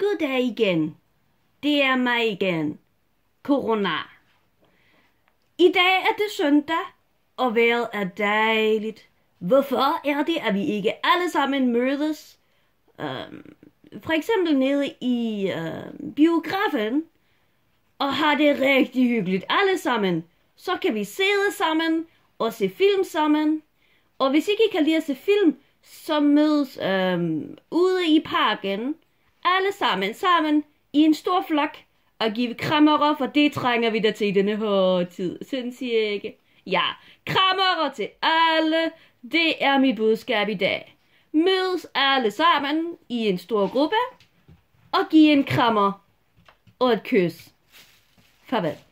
Goddag igen. Det er mig igen. Corona. I dag er det søndag, og vejret er dejligt. Hvorfor er det, at vi ikke alle sammen mødes? Um, for eksempel nede i uh, biografen, og har det rigtig hyggeligt alle sammen. Så kan vi sidde sammen og se film sammen. Og hvis ikke I kan lide at se film, så mødes um, ude i parken alle sammen, sammen i en stor flok og give krammer, for det trænger vi da til i denne hårde tid. Synes I ikke? Ja, krammer til alle. Det er mit budskab i dag. Mødes alle sammen i en stor gruppe og give en krammer og et kys. Farvel.